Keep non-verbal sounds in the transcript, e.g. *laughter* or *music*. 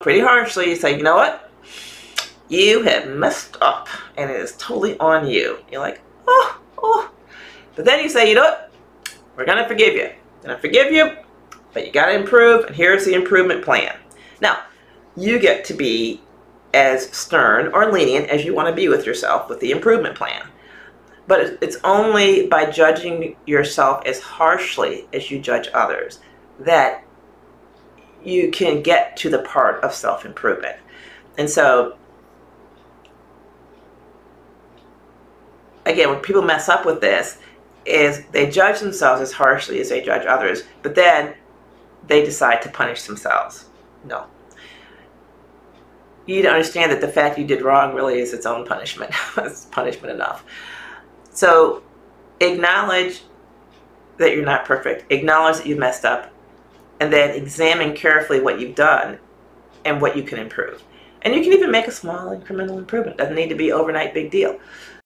pretty harshly. You say, you know what? You have messed up and it is totally on you. You're like, oh, oh. But then you say, you know what? We're going to forgive you. going to forgive you, but you got to improve, and here's the improvement plan. Now, you get to be as stern or lenient as you want to be with yourself with the improvement plan. But it's only by judging yourself as harshly as you judge others that you can get to the part of self improvement. And so, again, when people mess up with this, is they judge themselves as harshly as they judge others, but then they decide to punish themselves. No. You need to understand that the fact you did wrong really is its own punishment. *laughs* it's punishment enough. So acknowledge that you're not perfect, acknowledge that you messed up, and then examine carefully what you've done and what you can improve. And you can even make a small incremental improvement. Doesn't need to be overnight big deal.